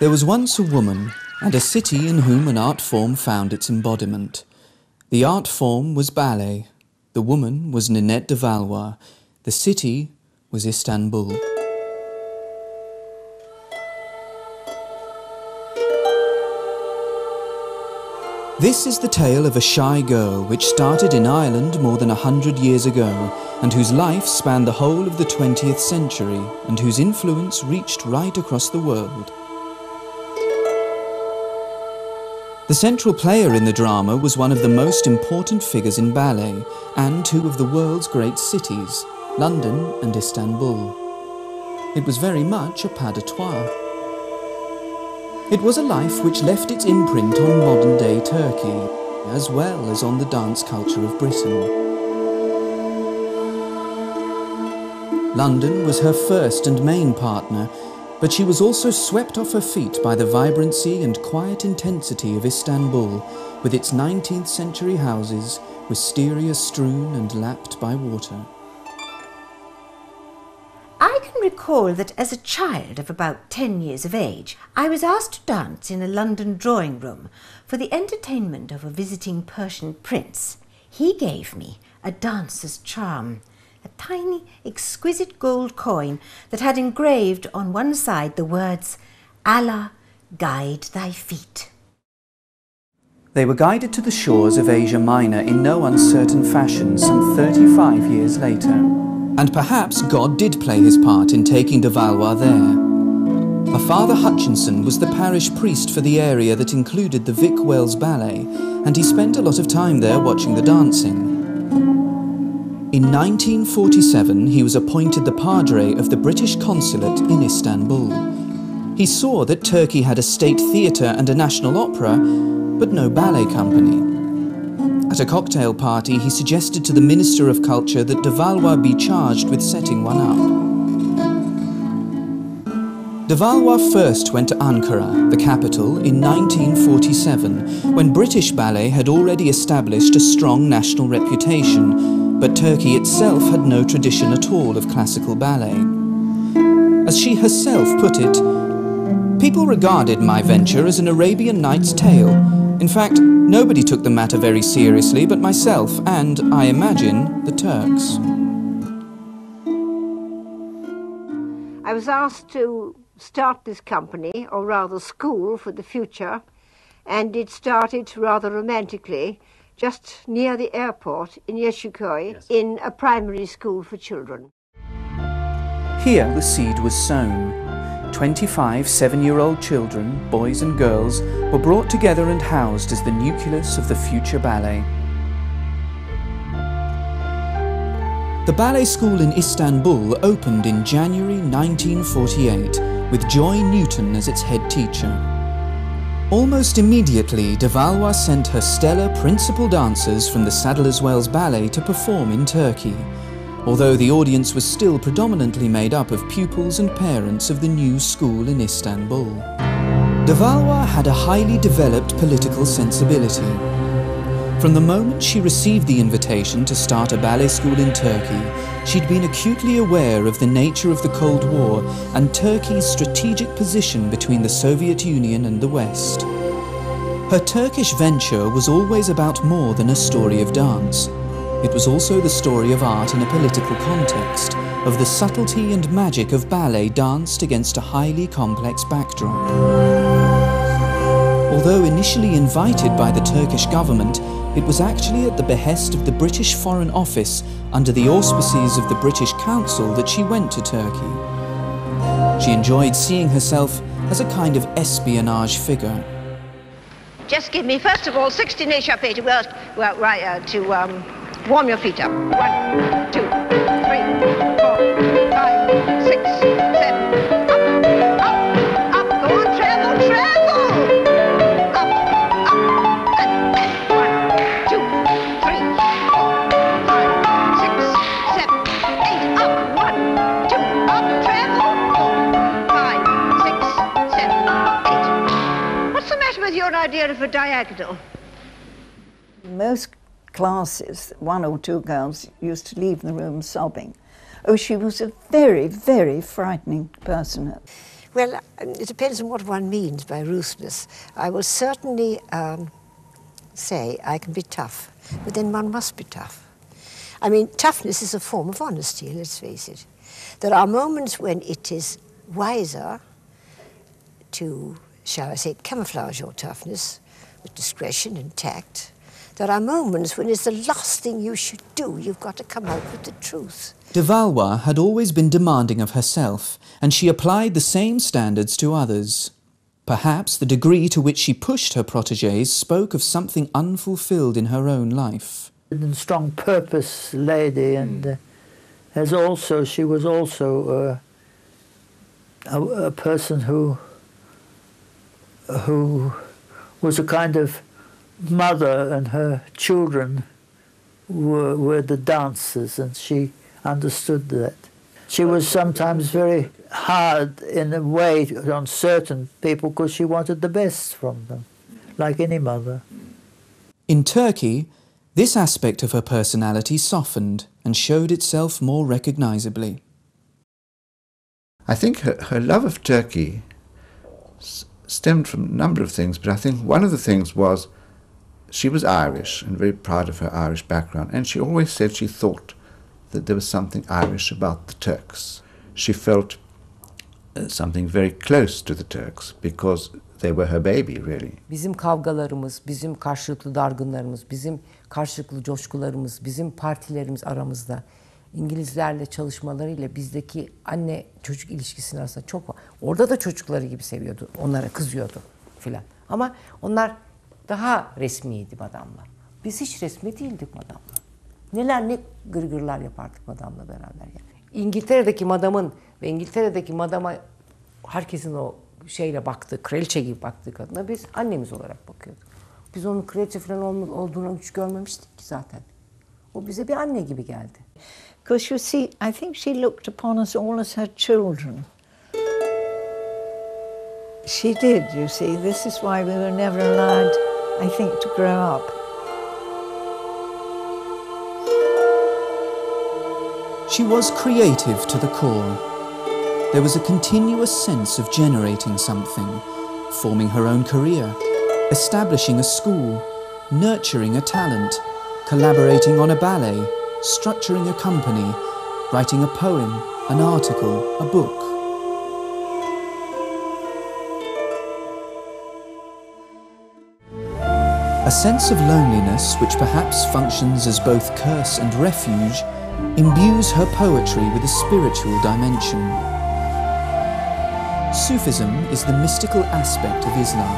There was once a woman and a city in whom an art form found its embodiment. The art form was ballet. The woman was Ninette de Valois. The city was Istanbul. This is the tale of a shy girl which started in Ireland more than a hundred years ago and whose life spanned the whole of the 20th century and whose influence reached right across the world. The central player in the drama was one of the most important figures in ballet and two of the world's great cities, London and Istanbul. It was very much a pas de trois. It was a life which left its imprint on modern-day Turkey, as well as on the dance culture of Britain. London was her first and main partner, but she was also swept off her feet by the vibrancy and quiet intensity of Istanbul, with its 19th century houses, wisteria strewn and lapped by water I can recall that as a child of about 10 years of age, I was asked to dance in a London drawing room for the entertainment of a visiting Persian prince. He gave me a dancer's charm, a tiny, exquisite gold coin that had engraved on one side the words, Allah guide thy feet. They were guided to the shores of Asia Minor in no uncertain fashion some 35 years later. And perhaps God did play his part in taking de Valois there. A Father Hutchinson was the parish priest for the area that included the Vic Wells Ballet, and he spent a lot of time there watching the dancing. In 1947, he was appointed the Padre of the British Consulate in Istanbul. He saw that Turkey had a state theatre and a national opera, but no ballet company. At a cocktail party, he suggested to the Minister of Culture that de Valois be charged with setting one up. De Valois first went to Ankara, the capital, in 1947, when British ballet had already established a strong national reputation, but Turkey itself had no tradition at all of classical ballet. As she herself put it, people regarded my venture as an Arabian Nights tale, in fact, nobody took the matter very seriously but myself and, I imagine, the Turks. I was asked to start this company, or rather school, for the future, and it started rather romantically just near the airport in Yeşilköy yes. in a primary school for children. Here the seed was sown. 25 seven-year-old children, boys and girls, were brought together and housed as the nucleus of the future ballet. The ballet school in Istanbul opened in January 1948 with Joy Newton as its head teacher. Almost immediately, de sent her stellar principal dancers from the Sadler's Wells Ballet to perform in Turkey, although the audience was still predominantly made up of pupils and parents of the new school in Istanbul. De had a highly developed political sensibility. From the moment she received the invitation to start a ballet school in Turkey, she'd been acutely aware of the nature of the Cold War and Turkey's strategic position between the Soviet Union and the West. Her Turkish venture was always about more than a story of dance. It was also the story of art in a political context, of the subtlety and magic of ballet danced against a highly complex backdrop. Although initially invited by the Turkish government, it was actually at the behest of the British Foreign Office under the auspices of the British Council that she went to Turkey. She enjoyed seeing herself as a kind of espionage figure. Just give me, first of all, 16 échappées well, well, right, uh, to um, Warm your feet up. One, idea of a diagonal? Most classes, one or two girls used to leave the room sobbing. Oh, she was a very, very frightening person. Well, um, it depends on what one means by ruthless. I will certainly um, say I can be tough, but then one must be tough. I mean, toughness is a form of honesty, let's face it. There are moments when it is wiser to, shall I say, camouflage your toughness with discretion and tact. There are moments when it's the last thing you should do. You've got to come out with the truth. De Valois had always been demanding of herself, and she applied the same standards to others. Perhaps the degree to which she pushed her proteges spoke of something unfulfilled in her own life. A strong purpose lady, and uh, as also she was also uh, a, a person who who was a kind of mother, and her children were, were the dancers, and she understood that. She was sometimes very hard in a way on certain people because she wanted the best from them, like any mother. In Turkey, this aspect of her personality softened and showed itself more recognizably. I think her, her love of Turkey stemmed from a number of things, but I think one of the things was she was Irish and very proud of her Irish background, and she always said she thought that there was something Irish about the Turks. She felt uh, something very close to the Turks because they were her baby really. Bizim kavgalarımız, bizim karşılıklı dargınlarımız, bizim karşılıklı coşkularımız, bizim partilerimiz aramızda İngilizlerle çalışmalarıyla bizdeki anne çocuk ilişkisinin arasında çok var. Orada da çocukları gibi seviyordu. Onlara kızıyordu filan. Ama onlar daha resmiydi madamla. Biz hiç resmi değildik madamla. Neler ne gırgırlar yapardık madamla beraber. Yani. İngiltere'deki madamın ve İngiltere'deki madama herkesin o şeyle baktığı, kraliçe gibi baktığı kadına biz annemiz olarak bakıyorduk. Biz onun kraliçe falan olduğunu hiç görmemiştik ki zaten. O bize bir anne gibi geldi. Because you see, I think she looked upon us all as her children. She did, you see. This is why we were never allowed, I think, to grow up. She was creative to the core. There was a continuous sense of generating something, forming her own career, establishing a school, nurturing a talent, collaborating on a ballet, structuring a company, writing a poem, an article, a book. A sense of loneliness, which perhaps functions as both curse and refuge, imbues her poetry with a spiritual dimension. Sufism is the mystical aspect of Islam,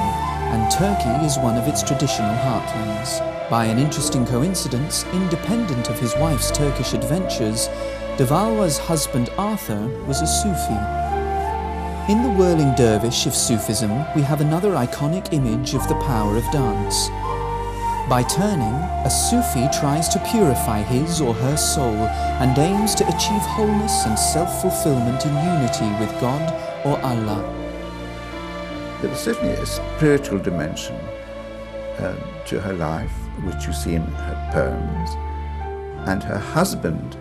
and Turkey is one of its traditional heartlands. By an interesting coincidence, independent of his wife's Turkish adventures, De Valois' husband Arthur was a Sufi. In the whirling dervish of Sufism, we have another iconic image of the power of dance. By turning, a Sufi tries to purify his or her soul and aims to achieve wholeness and self-fulfillment in unity with God or Allah. There was certainly a spiritual dimension um, to her life, which you see in her poems. And her husband,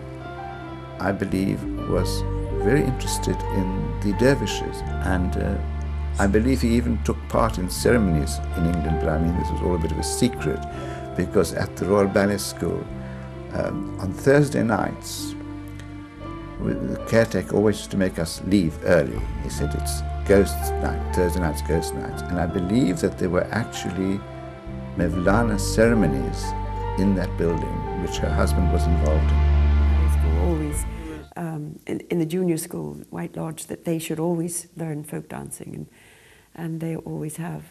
I believe, was very interested in the dervishes and uh, I believe he even took part in ceremonies in England, but I mean, this was all a bit of a secret because at the Royal Ballet School, um, on Thursday nights, the caretaker always used to make us leave early. He said it's ghost night, Thursday night's ghost night. And I believe that there were actually Mevlana ceremonies in that building, which her husband was involved in. School always, um, in, in, the junior school, White Lodge, that they should always learn folk dancing. And and they always have.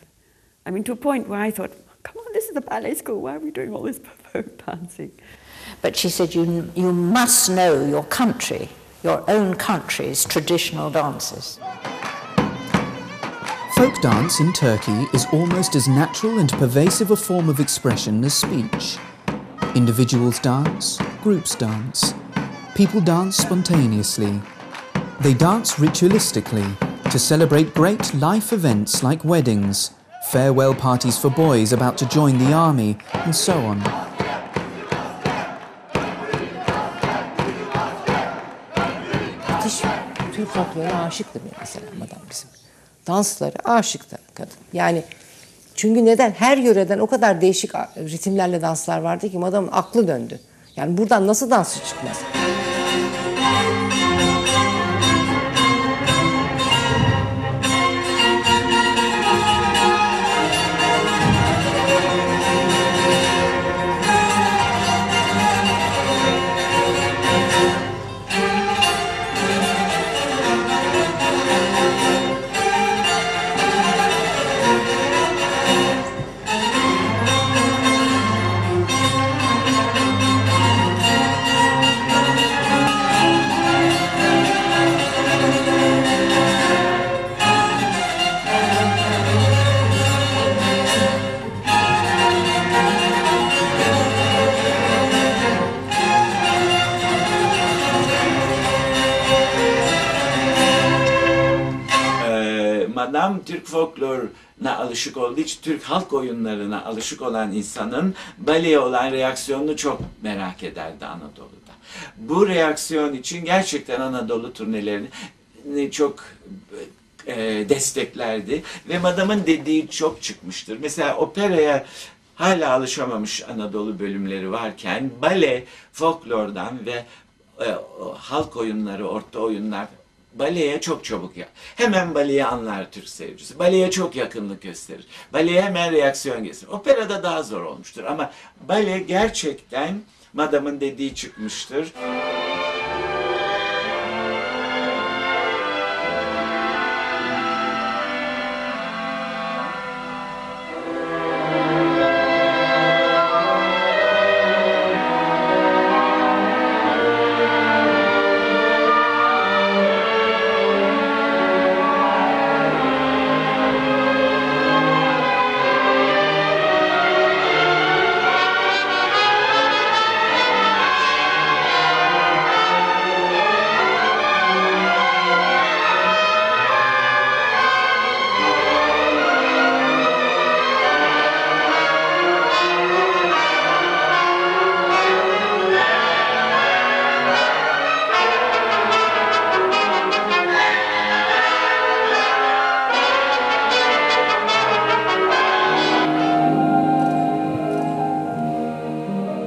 I mean, to a point where I thought, come on, this is a ballet school, why are we doing all this folk dancing? But she said, you, you must know your country, your own country's traditional dances. Folk dance in Turkey is almost as natural and pervasive a form of expression as speech. Individuals dance, groups dance. People dance spontaneously. They dance ritualistically, to celebrate great life events like weddings, farewell parties for boys about to join the army, and so on. Türk folkloruna mesela bizim. Dansları aşıktı kadın. Yani çünkü neden? Her yöreden o kadar değişik ritimlerle danslar vardı ki madamın aklı döndü. Yani buradan nasıl dansçı çıkmaz? Türk folkloruna alışık olduğu için Türk halk oyunlarına alışık olan insanın baleye olan reaksiyonunu çok merak ederdi Anadolu'da. Bu reaksiyon için gerçekten Anadolu turnelerini çok e, desteklerdi ve Madam'ın dediği çok çıkmıştır. Mesela operaya hala alışamamış Anadolu bölümleri varken bale folklordan ve e, halk oyunları, orta oyunlar baleye çok çabuk ya. Hemen baleyi anlar Türk seyircisi. Baleye çok yakınlık gösterir. Baleye hemen reaksiyon gösterir. Operada daha zor olmuştur ama bale gerçekten Madam'ın dediği çıkmıştır.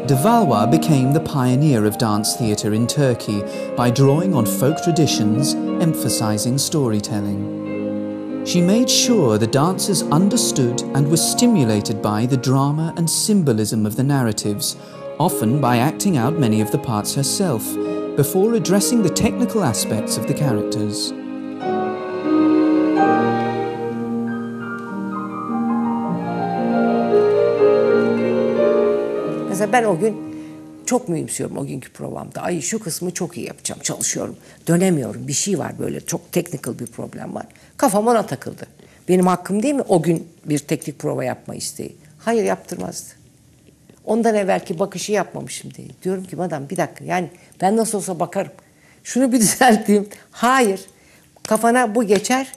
De Valois became the pioneer of dance theatre in Turkey by drawing on folk traditions, emphasizing storytelling. She made sure the dancers understood and were stimulated by the drama and symbolism of the narratives, often by acting out many of the parts herself, before addressing the technical aspects of the characters. Mesela ben o gün çok mühimsiyorum o günkü provamda. Ay şu kısmı çok iyi yapacağım, çalışıyorum. Dönemiyorum, bir şey var böyle çok technical bir problem var. Kafam ona takıldı. Benim hakkım değil mi o gün bir teknik prova yapma isteği? Hayır yaptırmazdı. Ondan evvelki bakışı yapmamışım diye. Diyorum ki madem bir dakika yani ben nasıl olsa bakarım. Şunu bir düzelteyim. Hayır kafana bu geçer.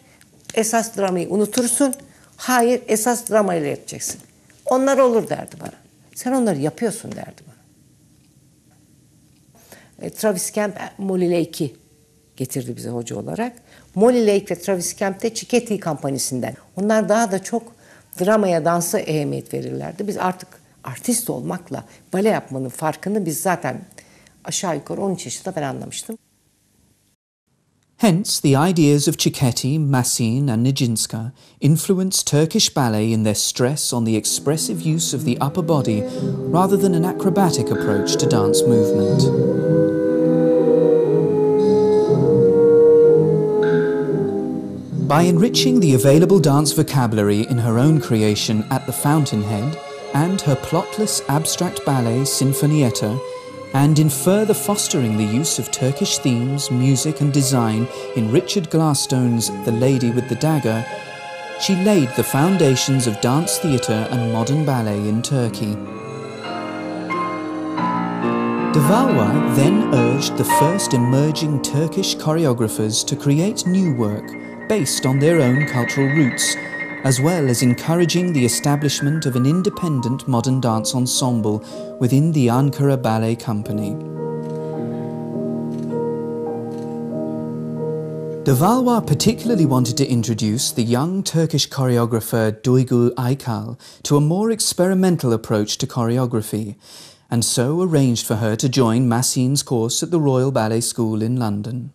Esas dramayı unutursun. Hayır esas dramayla yapacaksın. Onlar olur derdi bana. Sen onları yapıyorsun derdi bana. E, Travis Kemp Molly Lake'i getirdi bize hoca olarak. Molly Lake ve Travis Kemp de Çiketi kampanyasından. Onlar daha da çok dramaya, dansa ehemmiyet verirlerdi. Biz artık artist olmakla bale yapmanın farkını biz zaten aşağı yukarı 13 yaşında ben anlamıştım. Hence, the ideas of Cecchetti, Massine, and Nijinska influenced Turkish ballet in their stress on the expressive use of the upper body rather than an acrobatic approach to dance movement. By enriching the available dance vocabulary in her own creation at the Fountainhead and her plotless abstract ballet Sinfonietta, and in further fostering the use of Turkish themes, music, and design in Richard Glasstone's The Lady with the Dagger, she laid the foundations of dance theatre and modern ballet in Turkey. De then urged the first emerging Turkish choreographers to create new work based on their own cultural roots, as well as encouraging the establishment of an independent modern dance ensemble within the Ankara Ballet Company. De Valois particularly wanted to introduce the young Turkish choreographer Duygu Aykal to a more experimental approach to choreography, and so arranged for her to join Massine's course at the Royal Ballet School in London.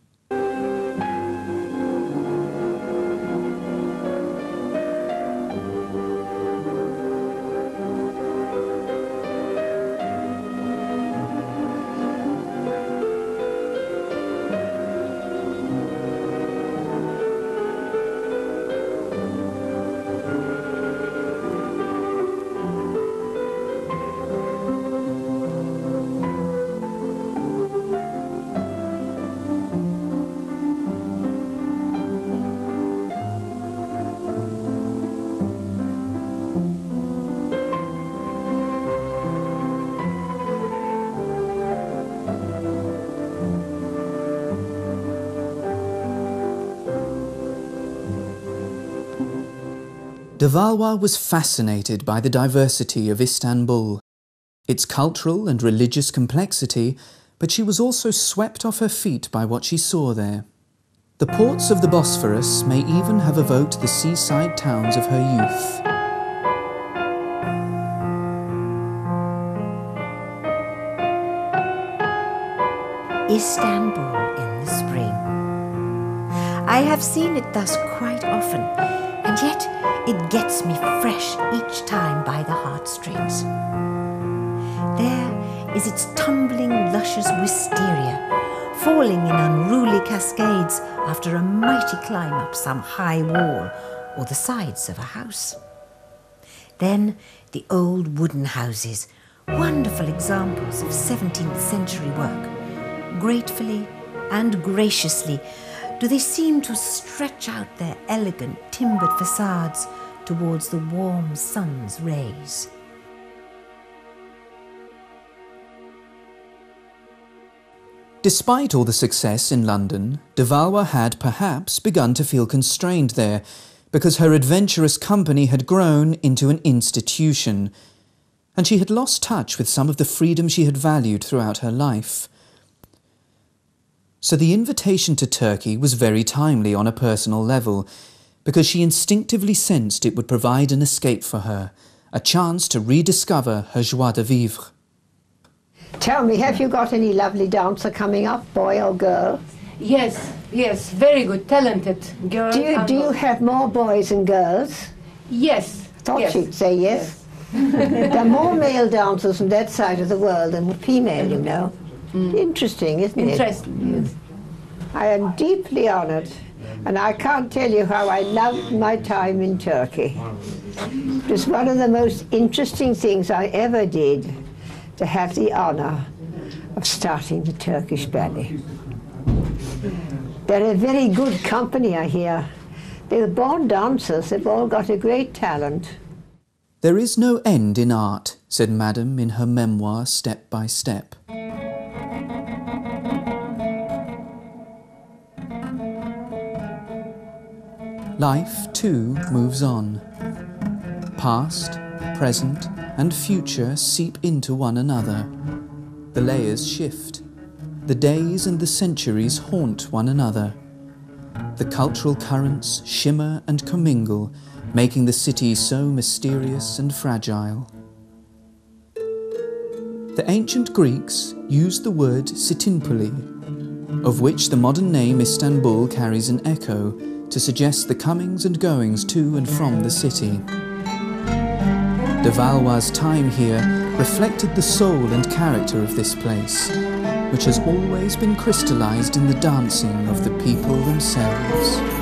De Valois was fascinated by the diversity of Istanbul, its cultural and religious complexity, but she was also swept off her feet by what she saw there. The ports of the Bosphorus may even have evoked the seaside towns of her youth. Istanbul in the spring. I have seen it thus quite often, and yet it gets me fresh each time by the heartstrings. There is its tumbling, luscious wisteria, falling in unruly cascades after a mighty climb up some high wall or the sides of a house. Then the old wooden houses, wonderful examples of 17th century work, gratefully and graciously do they seem to stretch out their elegant timbered facades towards the warm sun's rays. Despite all the success in London, de Valois had perhaps begun to feel constrained there because her adventurous company had grown into an institution, and she had lost touch with some of the freedom she had valued throughout her life. So the invitation to Turkey was very timely on a personal level, because she instinctively sensed it would provide an escape for her, a chance to rediscover her joie de vivre. Tell me, have you got any lovely dancer coming up, boy or girl? Yes, yes, very good, talented girl. Do you, do you have more boys and girls? Yes. Thought yes. she'd say yes. there are more male dancers on that side of the world than female, you know. Mm. Interesting, isn't it? Interesting, yes. Mm. I am deeply honored, and I can't tell you how I loved my time in Turkey. It was one of the most interesting things I ever did to have the honor of starting the Turkish ballet. They're a very good company, I hear. They're born dancers, they've all got a great talent. There is no end in art, said Madame in her memoir Step by Step. Life, too, moves on. Past, present, and future seep into one another. The layers shift. The days and the centuries haunt one another. The cultural currents shimmer and commingle, making the city so mysterious and fragile. The ancient Greeks used the word Sitinpoli, of which the modern name Istanbul carries an echo to suggest the comings and goings to and from the city. De Valois' time here reflected the soul and character of this place, which has always been crystallized in the dancing of the people themselves.